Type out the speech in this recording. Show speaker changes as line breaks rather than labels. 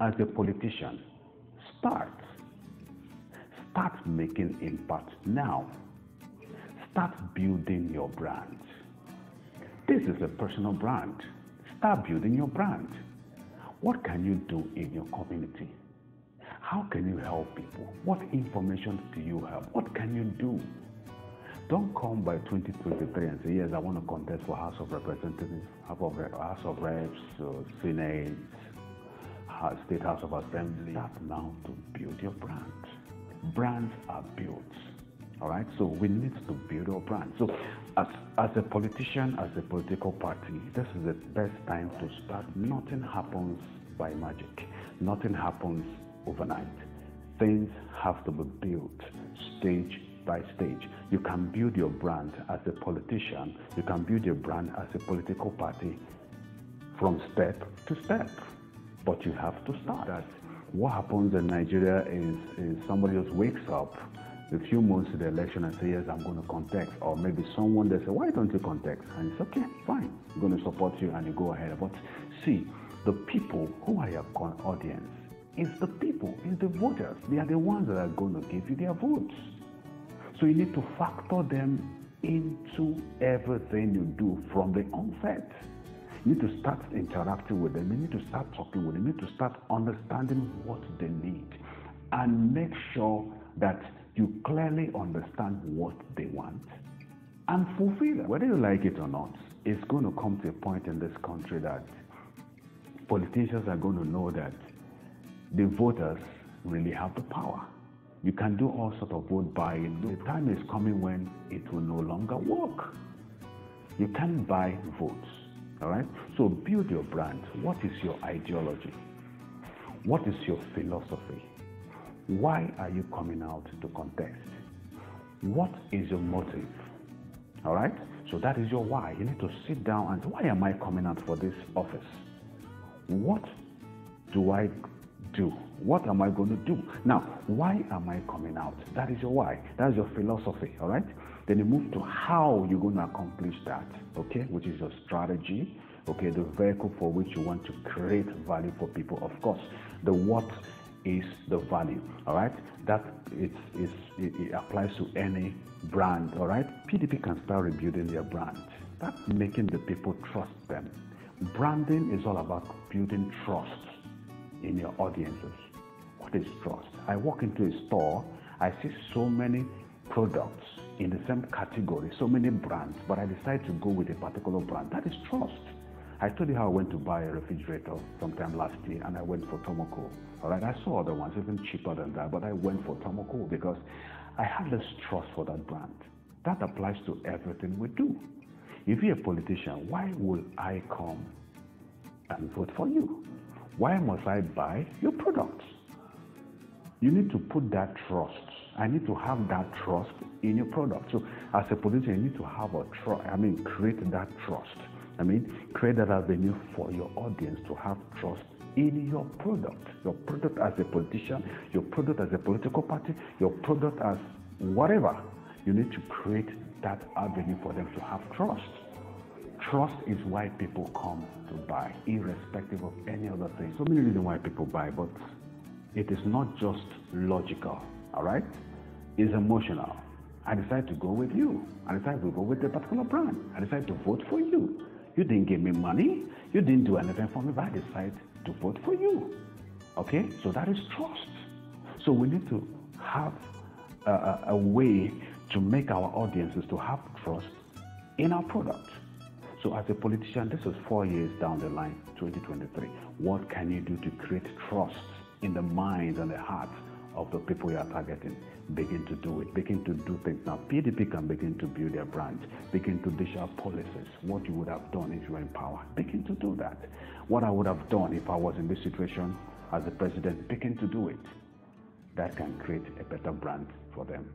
as a politician, start. Start making impact now. Start building your brand. This is a personal brand. Start building your brand. What can you do in your community? How can you help people? What information do you have? What can you do? Don't come by 2023 and say, yes, I want to contest for House of Representatives, House of, Reps, uh, Senate, State House of Assembly. Start now to build your brand. Brands are built. All right, so we need to build our brand. So, as, as a politician, as a political party, this is the best time to start. Nothing happens by magic, nothing happens overnight. Things have to be built stage by stage. You can build your brand as a politician, you can build your brand as a political party from step to step. But you have to start. That what happens in Nigeria is, is somebody just wakes up a few months to the election and says, yes, I'm going to contest. Or maybe someone they say, why don't you contest? And it's okay, fine. I'm going to support you and you go ahead. But see, the people who are your audience is the people, is the voters. They are the ones that are going to give you their votes. So you need to factor them into everything you do from the onset. You need to start interacting with them. You need to start talking with them. You need to start understanding what they need and make sure that you clearly understand what they want and fulfill it. Whether you like it or not, it's going to come to a point in this country that politicians are going to know that the voters really have the power. You can do all sorts of vote buying. The time is coming when it will no longer work. You can't buy votes. All right? So build your brand. What is your ideology? What is your philosophy? Why are you coming out to contest? What is your motive? All right? So that is your why. You need to sit down and why am I coming out for this office? What do I do? What am I going to do? Now, why am I coming out? That is your why. That is your philosophy, all right? Then you move to how you're going to accomplish that, okay? Which is your strategy, okay? The vehicle for which you want to create value for people. Of course, the what is the value. All right, that it's, it's, it, applies to any brand. All right, PDP can start rebuilding their brand. That's making the people trust them. Branding is all about building trust in your audiences. What is trust? I walk into a store, I see so many products in the same category, so many brands, but I decide to go with a particular brand. That is trust. I told you how I went to buy a refrigerator sometime last year and I went for Thermocool. All right, I saw other ones even cheaper than that, but I went for Thermocool because I had this trust for that brand. That applies to everything we do. If you're a politician, why would I come and vote for you? Why must I buy your products? You need to put that trust. I need to have that trust in your product. So, as a politician, you need to have a trust. I mean, create that trust. I mean, create that avenue for your audience to have trust in your product. Your product as a politician, your product as a political party, your product as whatever. You need to create that avenue for them to have trust. Trust is why people come to buy, irrespective of any other thing. So many reasons why people buy, but it is not just logical, all right? It's emotional. I decide to go with you. I decide to go with a particular brand. I decide to vote for you. You didn't give me money. You didn't do anything for me, but I decided to vote for you. Okay? So that is trust. So we need to have a, a, a way to make our audiences to have trust in our product. So as a politician, this is four years down the line, 2023. What can you do to create trust in the minds and the hearts of the people you are targeting? begin to do it, begin to do things. Now, PDP can begin to build their brand, begin to dish out policies, what you would have done if you were in power. Begin to do that. What I would have done if I was in this situation as a president, begin to do it. That can create a better brand for them.